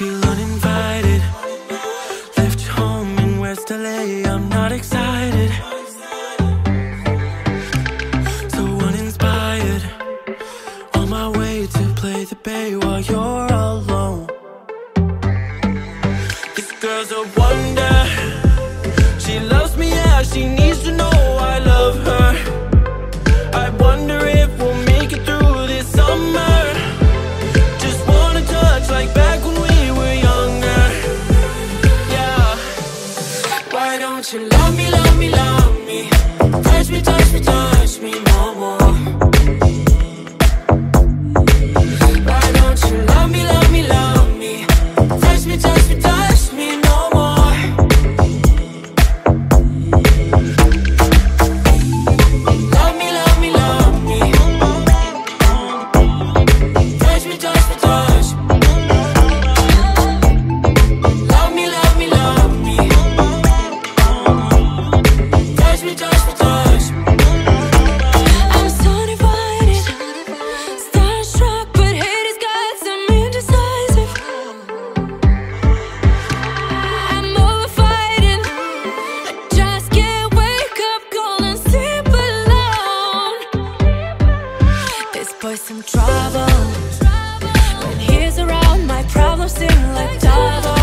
feel uninvited. Left home in West LA, I'm not excited. So uninspired. On my way to play the bay while you're Why don't you love me, love me, love me? Touch me, touch me, touch me no more. Trouble. When he's around, my problems seem like double.